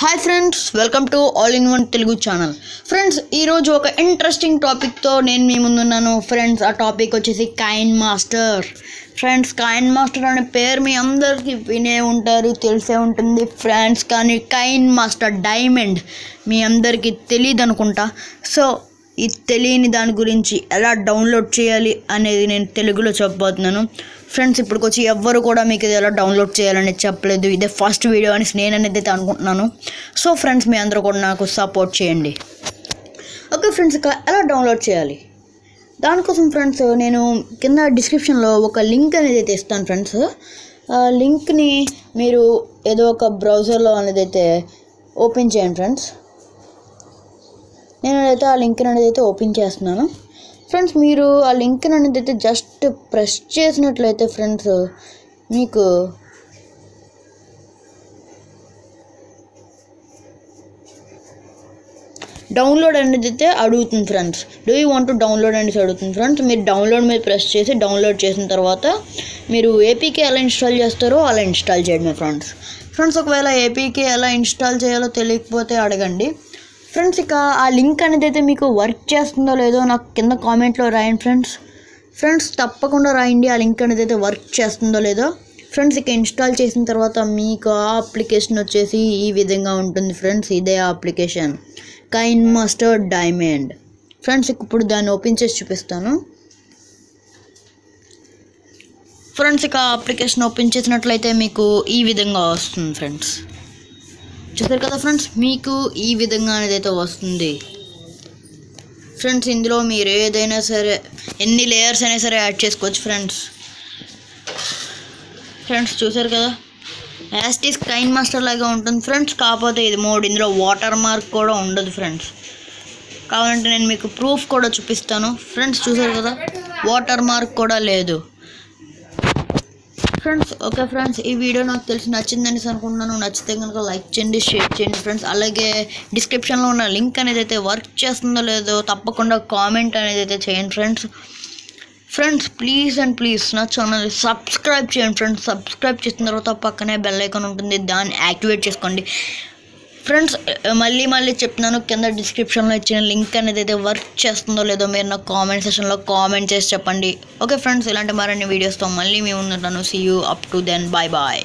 Hi friends welcome to all in one Telugu channel friends ఈరోజు ఒక interesting టాపిక్తో నేను మీ ముందున్నాను ఫ్రెండ్స్ ఆ టాపిక్ వచ్చేసి KineMaster friends KineMaster అనే పేరు మీ అందరికీ వినే ఉంటారు తెలిసే ఉంటుంది. ఫ్రెండ్స్ కానీ కైన్ మాస్టర్ డైమండ్ మీ అందరికీ తెలియదు అనుకుంటా. సో ఈ తెలియని దాని గురించి ఎలా డౌన్లోడ్ చేయాలి అనేది నేను తెలుగులో చెప్పబోతున్నాను. ఫ్రెండ్స్ ఇప్పటికి వచ్చి ఎవ్వరు కూడా మీకు ఇది ఎలా డౌన్లోడ్ చేయాలని చెప్పలేదు. ఇదే ఫస్ట్ వీడియో అని నేను అనేది అయితే అనుకుంటున్నాను. సో ఫ్రెండ్స్ మీ అందరూ కూడా నాకు సపోర్ట్ చేయండి. ఓకే ఫ్రెండ్స్ ఇక ఎలా డౌన్లోడ్ చేయాలి? దానికోసం ఫ్రెండ్స్ నేను కింద డిస్క్రిప్షన్లో ఒక లింక్ అనేది అయితే ఇస్తాను ఫ్రెండ్స్ ఆ లింక్ని మీరు ఏదో ఒక బ్రౌజర్లో అనేది అయితే ఓపెన్ చేయండి ఫ్రెండ్స్ నేను అయితే ఆ లింక్ అనేది అయితే ఓపెన్ చేస్తున్నాను. ఫ్రెండ్స్ మీరు ఆ లింక్ అనేది అయితే జస్ట్ ప్రెస్ చేసినట్లయితే ఫ్రెండ్స్ మీకు డౌన్లోడ్ అనేది అయితే అడుగుతుంది friends do you want to download అనేసి అడుగుతుంది ఫ్రెండ్స్ మీరు డౌన్లోడ్ మీద ప్రెస్ చేసి డౌన్లోడ్ చేసిన తర్వాత మీరు ఏపీకి ఎలా ఇన్స్టాల్ చేస్తారో అలా ఇన్స్టాల్ చేయండి ఫ్రెండ్స్ ఫ్రెండ్స్ ఒకవేళ ఏపీకి ఎలా ఇన్స్టాల్ చేయాలో తెలియకపోతే అడగండి. ఫ్రెండ్స్ ఇక ఆ లింక్ అనేది అయితే మీకు వర్క్ చేస్తుందో లేదో నాకు కింద కామెంట్లో రాయండి ఫ్రెండ్స్ ఫ్రెండ్స్ తప్పకుండా రాయండి ఆ లింక్ అనేది అయితే వర్క్ చేస్తుందో లేదో. ఫ్రెండ్స్ ఇక ఇన్స్టాల్ చేసిన తర్వాత మీకు ఆ అప్లికేషన్ వచ్చేసి ఈ విధంగా ఉంటుంది ఫ్రెండ్స్ ఇదే ఆ application coin master diamond friends ఇప్పుడు దాన్ని ఓపెన్ చేసి చూపిస్తాను. ఫ్రెండ్స్ ఇక అప్లికేషన్ ఓపెన్ చేసినట్లయితే మీకు ఈ విధంగా వస్తుంది ఫ్రెండ్స్ చూసారు కదా ఫ్రెండ్స్? మీకు ఈ విధంగా అనేది అయితే వస్తుంది. ఫ్రెండ్స్ ఇందులో మీరు ఏదైనా సరే ఎన్ని లేయర్స్ అయినా సరే యాడ్ చేసుకోవచ్చు ఫ్రెండ్స్. ఫ్రెండ్స్ చూసారు కదా? యాస్టీస్ కైన్ మాస్టర్ లాగా ఉంటుంది ఫ్రెండ్స్. కాకపోతే ఇది మోడ్ ఇందులో వాటర్ మార్క్ కూడా ఉండదు ఫ్రెండ్స్. కావాలంటే నేను మీకు ప్రూఫ్ కూడా చూపిస్తాను. ఫ్రెండ్స్ చూసారు కదా? వాటర్ మార్క్ కూడా లేదు. ఫ్రెండ్స్ ఓకే ఫ్రెండ్స్ ఈ వీడియో నాకు తెలిసి నచ్చిందని అనుకుంటున్నాను. నచ్చితే కనుక లైక్ చేయండి షేర్ చేయండి ఫ్రెండ్స్ అలాగే డిస్క్రిప్షన్లో ఉన్న లింక్ అనేది అయితే వర్క్ చేస్తుందో లేదో తప్పకుండా కామెంట్ అనేది అయితే చేయండి friends friends please and please నా ఛానల్ సబ్స్క్రైబ్ చేయండి ఫ్రెండ్స్ సబ్స్క్రైబ్ చేసిన తర్వాత పక్కనే బెల్ ఐకాన్ ఉంటుంది దాన్ని యాక్టివేట్ చేసుకోండి. ఫ్రెండ్స్ eh, మళ్ళీ మళ్ళీ చెప్తున్నాను కింద డిస్క్రిప్షన్లో ఇచ్చిన లింక్ అనేది అయితే వర్క్ చేస్తుందో లేదో మీరు నాకు కామెంట్ సెషన్లో కామెంట్ చేసి చెప్పండి. ఓకే ఫ్రెండ్స్ ఇలాంటి మరిన్ని వీడియోస్తో మళ్ళీ మేము ఉంటాను see you up to then bye bye